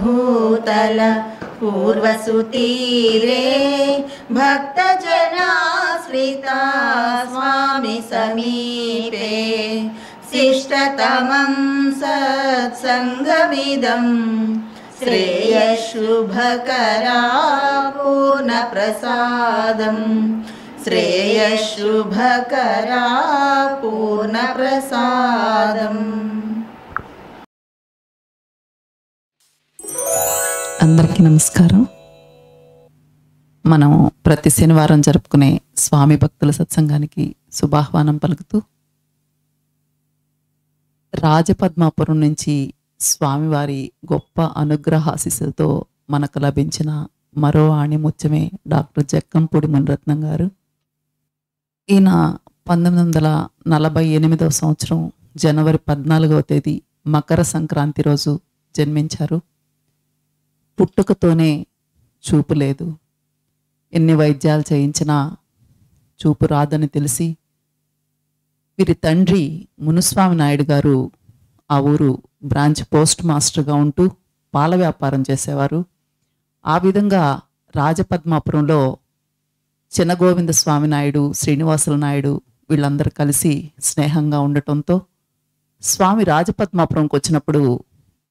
भूतल पूर्वसुतीरे भक्तजनाश्रिता स्वामि समीपे शिष्टतमं सत्सङ्गमिदम् श्रेयशुभकरा पूर्णप्रसादम् श्रेयशुभकरा पूर्णप्रसादम् అందరికీ నమస్కారం. మనం ప్రతి శనివారం జరుపుకునే స్వామి భక్తుల సత్సంగానికి శుభాహ్వానం పలుకుతూ రాజపద్మాపురం నుంచి స్వామివారి గొప్ప అనుగ్రహ ఆశీస్సులతో మనకు లభించిన మరో ఆణిముత్యమే డాక్టర్ జక్కంపూడి మునిరత్నం గారు. ఈయన పంతొమ్మిది వందల నలభై ఎనిమిదవ సంవత్సరం జనవరి పద్నాలుగవ తేదీ మకర సంక్రాంతి రోజు జన్మించారు. పుట్టుకతోనే చూపు లేదు. ఎన్ని వైద్యాలు చేయించినా చూపు రాదని తెలిసి వీరి తండ్రి మునుస్వామి నాయుడు గారు ఆ ఊరు బ్రాంచ్ పోస్ట్ మాస్టర్గా ఉంటూ పాల వ్యాపారం చేసేవారు. ఆ విధంగా రాజపద్మాపురంలో చిన్నగోవింద స్వామి నాయుడు శ్రీనివాసుల నాయుడు వీళ్ళందరూ కలిసి స్నేహంగా ఉండటంతో స్వామి రాజపద్మాపురంకి వచ్చినప్పుడు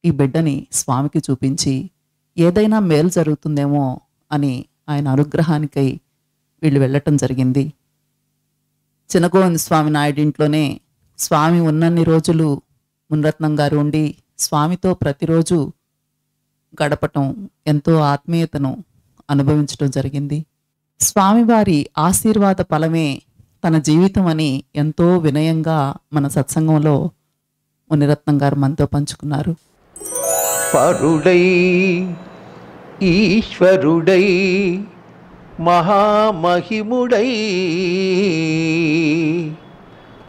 ఈ బిడ్డని స్వామికి చూపించి ఏదైనా మేలు జరుగుతుందేమో అని ఆయన అనుగ్రహానికై వీళ్ళు వెళ్ళటం జరిగింది. చిన్నగోవింద స్వామి నాయుడింట్లోనే స్వామి ఉన్నన్ని రోజులు మున్రత్నం గారు ఉండి స్వామితో ప్రతిరోజు గడపటం ఎంతో ఆత్మీయతను అనుభవించడం జరిగింది. స్వామివారి ఆశీర్వాద ఫలమే తన జీవితం అని ఎంతో వినయంగా మన సత్సంగంలో మునిరత్నం గారు మనతో పంచుకున్నారు. పరుడై ఈశ్వరుడై మహామహిముడై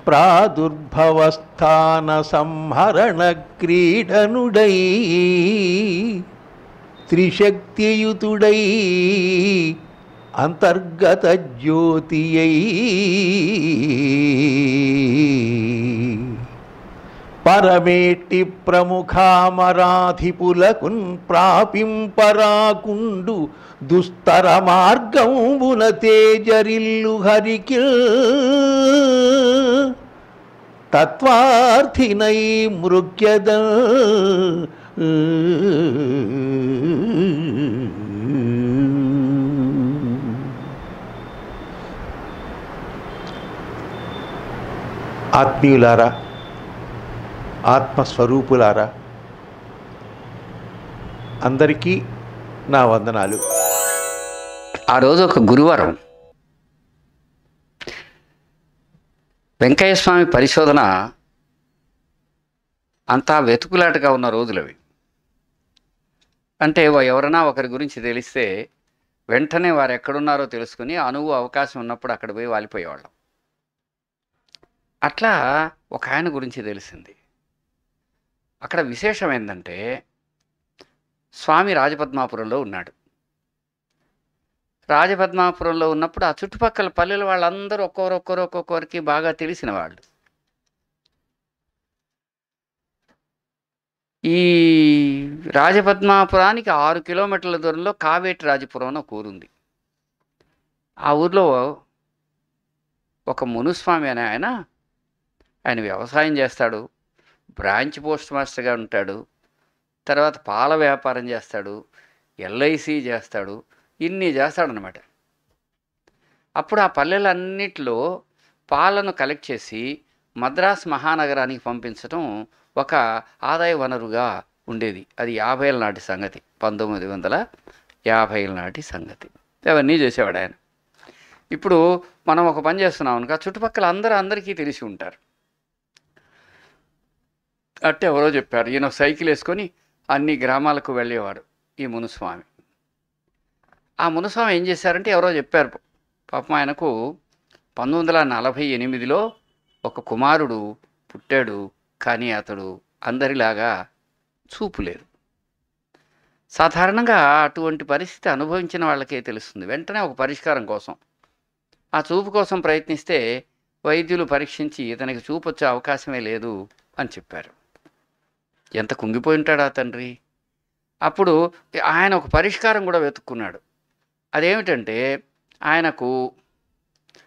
ప్రాదుర్భవస్థాన సంహరణ క్రీడనుడై త్రిశక్తియుతుడై అంతర్గత జ్యోతియై. పరమేటి ప్రముఖామరాధిపులకున్ ప్రాపింపరాకుండు దుస్తర మార్గంబున తేజరిల్లు హరికి తత్వార్థినై మృగ్యద ఆత్మీయులారా ఆత్మస్వరూపులారా? అందరికీ నా వందనాలు. ఆ రోజు ఒక గురువారం వెంకయ్య స్వామి పరిశోధన అంతా వెతుకులాటగా ఉన్న రోజులు అవి అంటే ఎవరైనా ఒకరి గురించి తెలిస్తే వెంటనే వారు ఎక్కడున్నారో తెలుసుకుని అనువు అవకాశం ఉన్నప్పుడు అక్కడ పోయి వాలిపోయేవాళ్ళం. అట్లా ఒక ఆయన గురించి తెలిసింది. అక్కడ విశేషం ఏంటంటే స్వామి రాజపద్మాపురంలో ఉన్నాడు. రాజపద్మాపురంలో ఉన్నప్పుడు ఆ చుట్టుపక్కల పల్లెల వాళ్ళందరూ ఒక్కొక్కరు ఒక్కొక్కరికి బాగా తెలిసిన వాళ్ళు. ఈ రాజపద్మాపురానికి ఆరు కిలోమీటర్ల దూరంలో కావేటి రాజపురం అని ఒక ఊరుంది. ఆ ఊర్లో ఒక మునుస్వామి అనే ఆయన ఆయన వ్యవసాయం చేస్తాడు. బ్రాంచ్ పోస్ట్ మాస్టర్గా ఉంటాడు తర్వాత పాల వ్యాపారం చేస్తాడు ఎల్ఐసి చేస్తాడు ఇన్ని చేస్తాడనమాట అప్పుడు ఆ పల్లెలన్నిటిలో పాలను కలెక్ట్ చేసి మద్రాస్ మహానగరానికి పంపించడం ఒక ఆదాయ వనరుగా ఉండేది. అది యాభైల నాటి సంగతి పంతొమ్మిది వందల యాభైల నాటి సంగతి. అవన్నీ చేసేవాడు ఆయన. ఇప్పుడు మనం ఒక పని చేస్తున్నాం అనుక చుట్టుపక్కల అందరూ అందరికీ తెలిసి ఉంటారు. అట్టే ఎవరో చెప్పారు ఈయన సైకిల్ వేసుకొని అన్ని గ్రామాలకు వెళ్ళేవాడు ఈ మునుస్వామి. ఆ మునుస్వామి ఏం చేశారంటే ఎవరో చెప్పారు పాపం ఆయనకు పంతొమ్మిది వందల నలభై ఎనిమిదిలో ఒక కుమారుడు పుట్టాడు కానీ అతడు అందరిలాగా చూపు లేదు. సాధారణంగా అటువంటి పరిస్థితి అనుభవించిన వాళ్ళకే తెలుస్తుంది. వెంటనే ఒక పరిష్కారం కోసం. ఆ చూపు కోసం ప్రయత్నిస్తే వైద్యులు పరీక్షించి ఇతనికి చూపు వచ్చే అవకాశమే లేదు అని చెప్పారు. ఎంత కుంగిపోయి ఉంటాడా తండ్రి? అప్పుడు ఆయన ఒక పరిష్కారం కూడా వెతుక్కున్నాడు. అదేమిటంటే ఆయనకు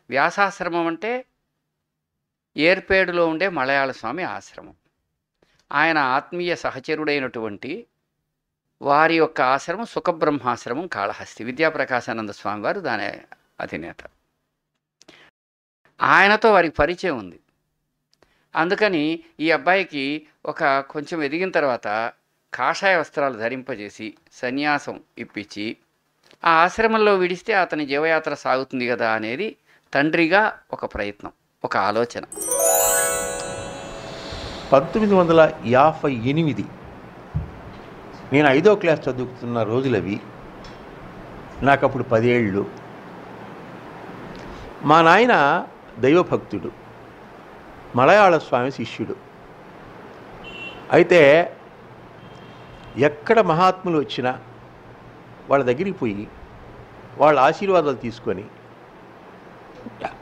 వ్యాసాశ్రమం అంటే ఏర్పేడులో ఉండే మలయాళ స్వామి ఆశ్రమం. ఆయన ఆత్మీయ సహచరుడైనటువంటి వారి యొక్క ఆశ్రమం సుఖబ్రహ్మాశ్రమం కాళహస్తి. విద్యాప్రకాశానంద స్వామి వారు దాని అధినేత. ఆయనతో వారికి పరిచయం ఉంది. అందుకని ఈ అబ్బాయికి ఒక కొంచెం ఎదిగిన తర్వాత కాషాయ వస్త్రాలు ధరింపజేసి సన్యాసం ఇప్పించి ఆ ఆశ్రమంలో విడిస్తే అతని జీవయాత్ర సాగుతుంది కదా అనేది తండ్రిగా ఒక ప్రయత్నం ఒక ఆలోచన. పంతొమ్మిది వందల యాభై ఎనిమిది నేను ఐదో క్లాస్ చదువుతున్న రోజులవి. నాకు అప్పుడు పదేళ్ళు. మా నాయన దైవభక్తుడు. మలయాళ స్వామి శిష్యుడు. అయితే ఎక్కడ మహాత్ములు వచ్చినా వాళ్ళ దగ్గరికి పోయి వాళ్ళ ఆశీర్వాదాలు తీసుకొని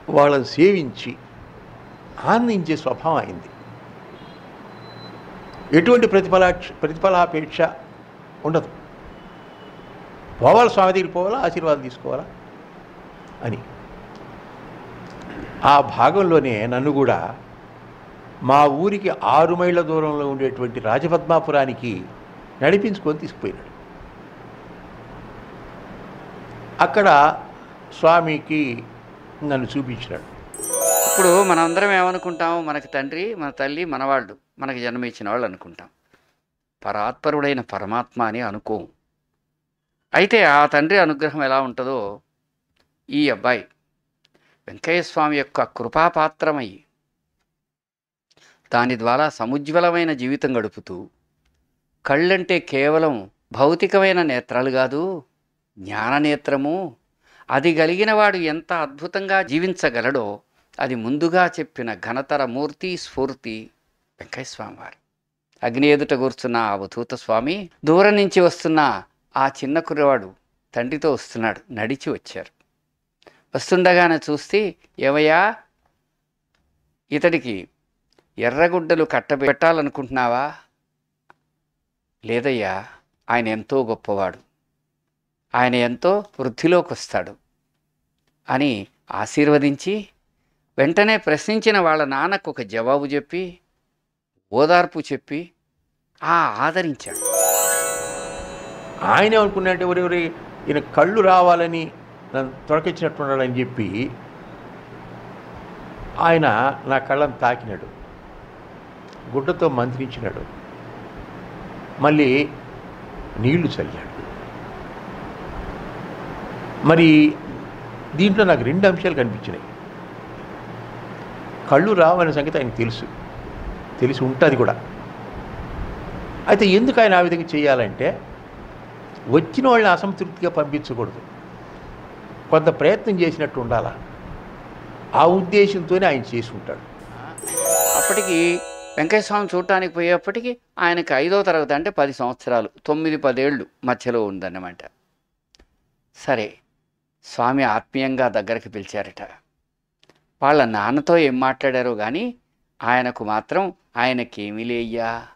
వాళ్ళని సేవించి ఆనందించే స్వభావం అయింది. ఎటువంటి ప్రతిఫలాక్ష ప్రతిఫలాపేక్ష ఉండదు. పోవాలి స్వామి దగ్గరికి పోవాలా? ఆశీర్వాదం తీసుకోవాలా? అని. ఆ భాగంలోనే నన్ను కూడా మా ఊరికి ఆరు మైళ్ళ దూరంలో ఉండేటువంటి రాజపద్మాపురానికి నడిపించుకొని తీసుకుపోయినాడు. అక్కడ స్వామికి నన్ను చూపించినాడు. ఇప్పుడు మనందరం ఏమనుకుంటాము మనకి తండ్రి మన తల్లి మనవాళ్ళు మనకి ఇచ్చిన వాళ్ళు అనుకుంటాం. పరాత్పరుడైన పరమాత్మ అని అనుకోం. అయితే ఆ తండ్రి అనుగ్రహం ఎలా ఉంటుందో ఈ అబ్బాయి వెంకయ్య స్వామి యొక్క కృపాపాత్రమై దాని ద్వారా సముజ్వలమైన జీవితం గడుపుతూ కళ్ళంటే కేవలం భౌతికమైన నేత్రాలు కాదు జ్ఞాననేత్రము. అది కలిగిన వాడు ఎంత అద్భుతంగా జీవించగలడో అది ముందుగా చెప్పిన ఘనతర మూర్తి స్ఫూర్తి వెంకయ్యస్వామివారు. అగ్ని ఎదుట కూర్చున్న ఆ అవధూత స్వామి దూరం నుంచి వస్తున్న ఆ చిన్న కుర్రవాడు తండ్రితో వస్తున్నాడు నడిచి వచ్చారు. వస్తుండగానే చూస్తే ఏమయ్యా? ఇతడికి ఎర్రగుడ్డలు కట్టబెట్టాలనుకుంటున్నావా? లేదయ్యా ఆయన ఎంతో గొప్పవాడు. ఆయన ఎంతో వృద్ధిలోకి వస్తాడు అని ఆశీర్వదించి వెంటనే ప్రశ్నించిన వాళ్ళ నాన్నకు ఒక జవాబు చెప్పి ఓదార్పు చెప్పి ఆ ఆదరించాడు. ఆయన ఏమనుకున్నట్టు ఎవరెవరి ఈయన కళ్ళు రావాలని నన్ను తొడకిచ్చినట్టున్నాడని చెప్పి ఆయన నా కళ్ళను తాకినాడు. గుడ్డతో మంత్రించినాడు. మళ్ళీ నీళ్ళు చల్లాడు. మరి దీంట్లో నాకు రెండు అంశాలు కనిపించినాయి. కళ్ళు రావనే సంగతి ఆయనకు తెలుసు. తెలిసి ఉంటుంది కూడా. అయితే ఎందుకు ఆయన ఆ విధంగా చేయాలంటే వచ్చిన వాళ్ళని అసంతృప్తిగా పంపించకూడదు. కొంత ప్రయత్నం చేసినట్టు ఉండాలా? ఆ ఉద్దేశంతోనే ఆయన చేసి ఉంటాడు. అప్పటికి వెంకయ్య స్వామి చూడటానికి పోయేప్పటికీ ఆయనకి ఐదో తరగతి అంటే పది సంవత్సరాలు. తొమ్మిది పదేళ్ళు మధ్యలో ఉందన్నమాట. సరే స్వామి ఆత్మీయంగా దగ్గరికి పిలిచారట. వాళ్ళ నాన్నతో ఏం మాట్లాడారో కానీ ఆయనకు మాత్రం ఆయనకేమీ లేయ్యా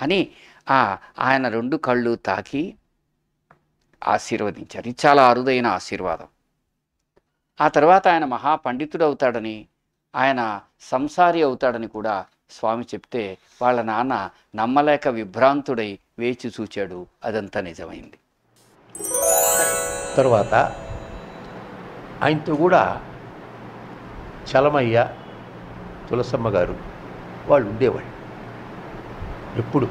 అని ఆయన రెండు కళ్ళు తాకి ఆశీర్వదించారు. ఇది చాలా అరుదైన ఆశీర్వాదం. ఆ తర్వాత ఆయన మహాపండితుడు అవుతాడని ఆయన సంసారి అవుతాడని కూడా స్వామి చెప్తే వాళ్ళ నాన్న నమ్మలేక విభ్రాంతుడై వేచి చూచాడు. అదంతా నిజమైంది. తర్వాత ఆయనతో కూడా చలమయ్య తులసమ్మ గారు వాళ్ళు ఉండేవాళ్ళు. ఎప్పుడు?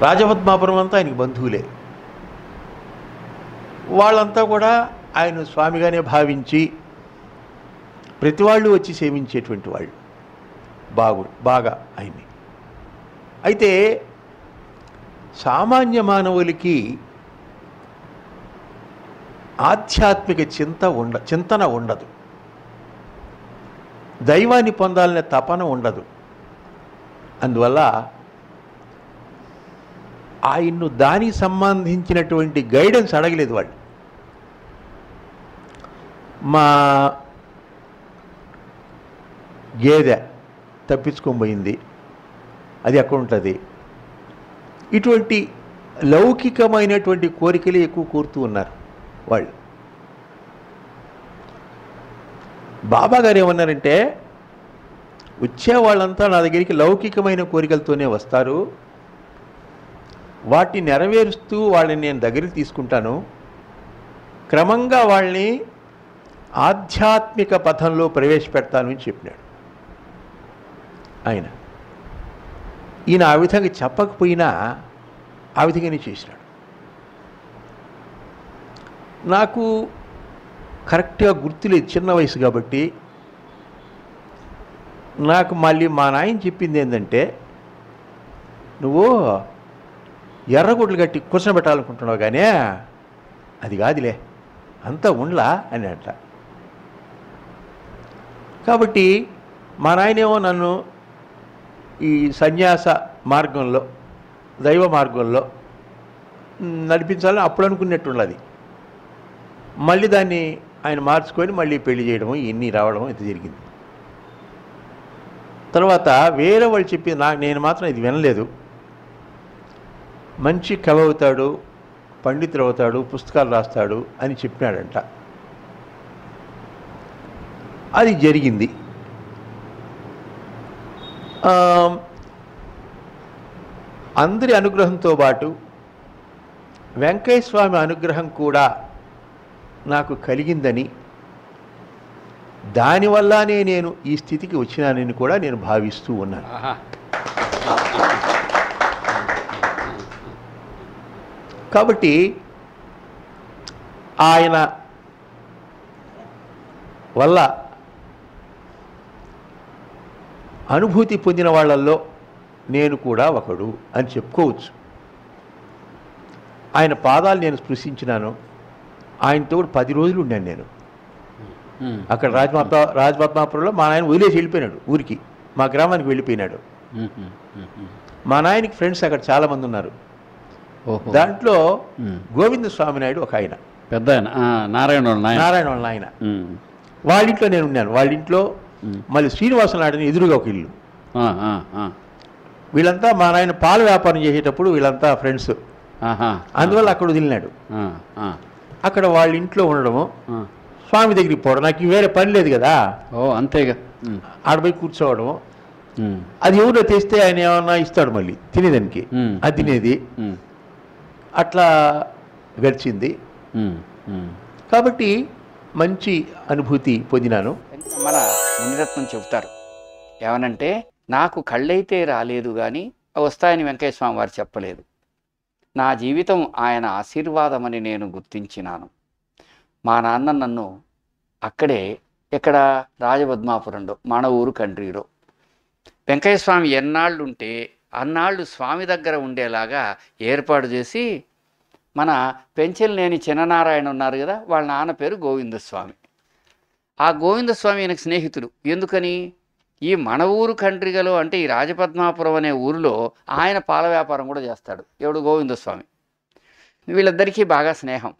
రాజపద్మాపురం అంతా ఆయనకి బంధువులే. వాళ్ళంతా కూడా ఆయన స్వామిగానే భావించి ప్రతి వాళ్ళు వచ్చి సేవించేటువంటి వాళ్ళు. బాగు బాగా అయింది. అయితే సామాన్య మానవులకి ఆధ్యాత్మిక చింత ఉండ చింతన ఉండదు. దైవాన్ని పొందాలనే తపన ఉండదు. అందువల్ల ఆయన్ను దానికి సంబంధించినటువంటి గైడెన్స్ అడగలేదు వాళ్ళు. మా గేదె తప్పించుకొని పోయింది. అది ఎక్కడ ఉంటుంది? ఇటువంటి లౌకికమైనటువంటి కోరికలే ఎక్కువ కోరుతూ ఉన్నారు వాళ్ళు. బాబా గారు ఏమన్నారంటే వచ్చే వాళ్ళంతా నా దగ్గరికి లౌకికమైన కోరికలతోనే వస్తారు. వాటిని నెరవేరుస్తూ వాళ్ళని నేను దగ్గరికి తీసుకుంటాను. క్రమంగా వాళ్ళని ఆధ్యాత్మిక పథంలో ప్రవేశపెడతాను అని చెప్పినాడు. ఆయన. ఈయన ఆ విధంగా చెప్పకపోయినా ఆ విధంగానే చేసినాడు. నాకు కరెక్ట్గా గుర్తులేదు చిన్న వయసు కాబట్టి. నాకు మళ్ళీ మా నాయన చెప్పింది ఏంటంటే నువ్వు ఎర్రగుడ్లు కట్టి కూర్చోబెట్టాలనుకుంటున్నావు కానీ అది కాదులే అంతా ఉండలా అని అంట. కాబట్టి మా నాయనేమో నన్ను ఈ సన్యాస మార్గంలో దైవ మార్గంలో నడిపించాలని అప్పుడు అనుకున్నట్టున్నది మళ్ళీ దాన్ని ఆయన మార్చుకొని మళ్ళీ పెళ్ళి చేయడము ఇన్ని రావడం ఇది జరిగింది. తర్వాత వేరే వాళ్ళు చెప్పి నాకు నేను మాత్రం ఇది వినలేదు. మంచి కవి అవుతాడు పండితుడు అవుతాడు పుస్తకాలు రాస్తాడు అని చెప్పినాడంట. అది జరిగింది. అందరి అనుగ్రహంతో పాటు వెంకయ్య స్వామి అనుగ్రహం కూడా నాకు కలిగిందని దానివల్లనే నేను ఈ స్థితికి వచ్చినానని కూడా నేను భావిస్తూ ఉన్నాను. కాబట్టి ఆయన వల్ల అనుభూతి పొందిన వాళ్ళల్లో నేను కూడా ఒకడు అని చెప్పుకోవచ్చు. ఆయన పాదాలు నేను స్పృశించినాను. ఆయనతో కూడా పది రోజులు ఉన్నాను నేను. అక్కడ రాజమాత రాజపద్మాపురంలో మా నాయన వదిలేసి వెళ్ళిపోయినాడు ఊరికి. మా గ్రామానికి వెళ్ళిపోయినాడు. మా నాయనకి ఫ్రెండ్స్ అక్కడ చాలామంది ఉన్నారు. దాంట్లో. గోవింద స్వామి నాయుడు ఒక ఆయన. పెద్ద ఆయన. నారాయణ నారాయణ వాళ్ళ ఆయన వాళ్ళ ఇంట్లో నేను ఉన్నాను. వాళ్ళ ఇంట్లో. మళ్ళీ శ్రీనివాస నాయుడుని ఎదురుగా ఒక ఇల్లు. వీళ్ళంతా మా నాయన పాల వ్యాపారం చేసేటప్పుడు వీళ్ళంతా ఫ్రెండ్స్. అందువల్ల అక్కడ వదిలినాడు. అక్కడ వాళ్ళ ఇంట్లో ఉండడము. స్వామి దగ్గరికి పోవడం. నాకు వేరే పని లేదు కదా. ఓ అంతేగా. ఆడపోయి కూర్చోవడము. అది ఎవరో తెస్తే ఆయన ఏమన్నా ఇస్తాడు మళ్ళీ తినేదానికి. అది తినేది. అట్లా గడిచింది. కాబట్టి మంచి అనుభూతి పొందినాను. మన మునిరత్నం చెబుతారు. ఏమనంటే నాకు కళ్ళైతే రాలేదు కానీ వస్తాయని వెంకయ్య స్వామి వారు చెప్పలేదు. నా జీవితం ఆయన ఆశీర్వాదమని నేను గుర్తించినాను. మా నాన్న నన్ను అక్కడే ఇక్కడ రాజపద్మాపురంలో మన ఊరు కండ్రీలో. వెంకయ్య స్వామి ఎన్నాళ్ళు ఉంటే అన్నాళ్ళు స్వామి దగ్గర ఉండేలాగా ఏర్పాటు చేసి మన పెంచెలనేని చిన్ననారాయణ ఉన్నారు కదా వాళ్ళ నాన్న పేరు గోవిందస్వామి. ఆ గోవిందస్వామి ఈయనకు స్నేహితుడు. ఎందుకని? ఈ మన ఊరు కండ్రిగలో అంటే ఈ రాజపద్మాపురం అనే ఊరిలో ఆయన పాల వ్యాపారం కూడా చేస్తాడు. ఎవడు? గోవిందస్వామి. వీళ్ళిద్దరికీ బాగా స్నేహం.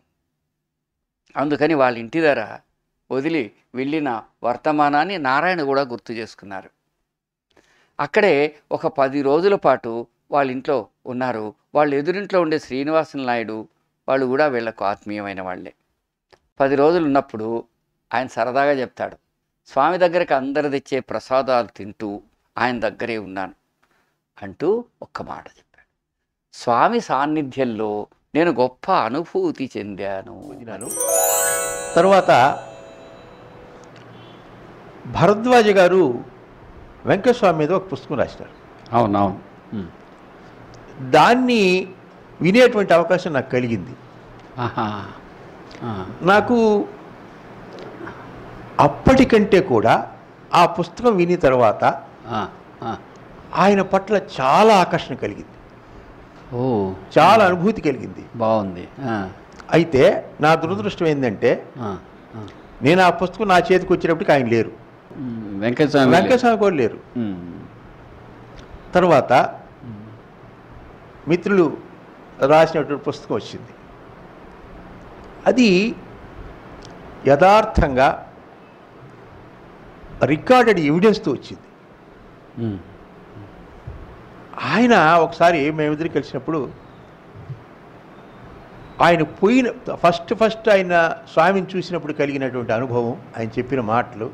అందుకని వాళ్ళ ఇంటి దగ్గర వదిలి వెళ్ళిన వర్తమానాన్ని నారాయణ కూడా గుర్తు చేసుకున్నారు. అక్కడే ఒక పది రోజుల పాటు వాళ్ళ ఇంట్లో ఉన్నారు. వాళ్ళ ఎదురింట్లో ఉండే శ్రీనివాసన్ నాయుడు వాళ్ళు కూడా వీళ్ళకు ఆత్మీయమైన వాళ్ళే. పది రోజులు ఉన్నప్పుడు ఆయన సరదాగా చెప్తాడు స్వామి దగ్గరికి అందరు తెచ్చే ప్రసాదాలు తింటూ ఆయన దగ్గరే ఉన్నాను అంటూ ఒక్క మాట చెప్పాడు. స్వామి సాన్నిధ్యంలో నేను గొప్ప అనుభూతి చెందాను తర్వాత భరద్వాజ గారు వెంకటస్వామి మీద ఒక పుస్తకం రాసినారు అవునవును. దాన్ని వినేటువంటి అవకాశం నాకు కలిగింది. నాకు అప్పటికంటే కూడా ఆ పుస్తకం విని తర్వాత. ఆయన పట్ల చాలా ఆకర్షణ కలిగింది. ఓ. చాలా అనుభూతి కలిగింది. బాగుంది. అయితే నా దురదృష్టం ఏంటంటే. నేను ఆ పుస్తకం నా చేతికి వచ్చేటప్పటికి ఆయన లేరు. వెంకటస్వామి వెంకటస్వామి కూడా లేరు. తర్వాత మిత్రులు రాసినటువంటి పుస్తకం వచ్చింది. అది యథార్థంగా రికార్డెడ్ ఎవిడెన్స్తో వచ్చింది. ఆయన ఒకసారి మేమిద్దరు కలిసినప్పుడు ఆయన పోయిన ఫస్ట్ ఫస్ట్ ఆయన స్వామిని చూసినప్పుడు కలిగినటువంటి అనుభవం ఆయన చెప్పిన మాటలు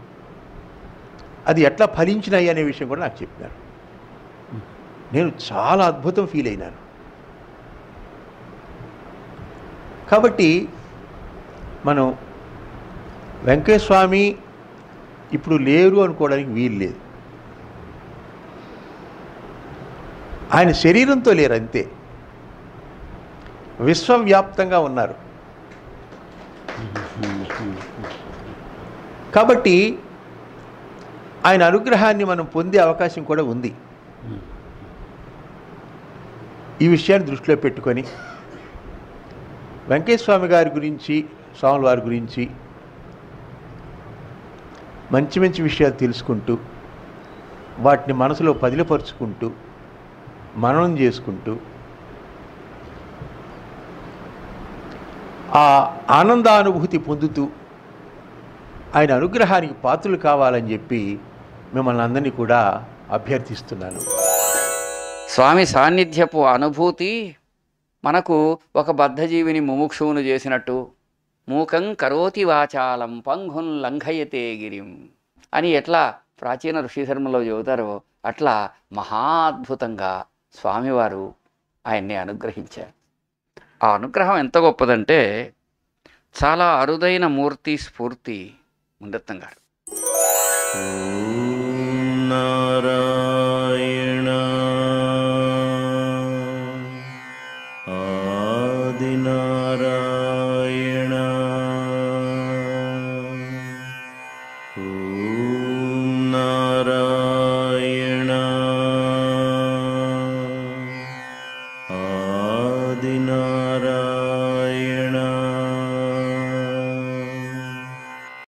అది ఎట్లా ఫలించినాయి అనే విషయం కూడా నాకు చెప్పినారు. నేను చాలా అద్భుతం ఫీల్ అయినాను. కాబట్టి మనం వెంకటేశ్వర స్వామి ఇప్పుడు లేరు అనుకోవడానికి వీలు లేదు. ఆయన శరీరంతో లేరు అంతే. విశ్వవ్యాప్తంగా ఉన్నారు. కాబట్టి ఆయన అనుగ్రహాన్ని మనం పొందే అవకాశం కూడా ఉంది. ఈ విషయాన్ని దృష్టిలో పెట్టుకొని వెంకటేశ్వర స్వామి గారి గురించి స్వాముల వారి గురించి మంచి మంచి విషయాలు తెలుసుకుంటూ వాటిని మనసులో పదిలపరుచుకుంటూ మననం చేసుకుంటూ ఆ ఆనందానుభూతి పొందుతూ ఆయన అనుగ్రహానికి పాత్రలు కావాలని చెప్పి మిమ్మల్ని అందరినీ కూడా అభ్యర్థిస్తున్నాను. స్వామి సాన్నిధ్యపు అనుభూతి మనకు ఒక బద్ధజీవిని ముముక్షువును చేసినట్టు మూకం కరోతి వాచాలం పంగున్ లంఘయతే గిరిం. అని ఎట్లా ప్రాచీన ఋషిధర్మంలో చెబుతారో అట్లా మహాద్భుతంగా స్వామివారు ఆయన్ని అనుగ్రహించారు. ఆ అనుగ్రహం ఎంత గొప్పదంటే చాలా అరుదైన మూర్తి స్ఫూర్తి ముందత్తం గారు.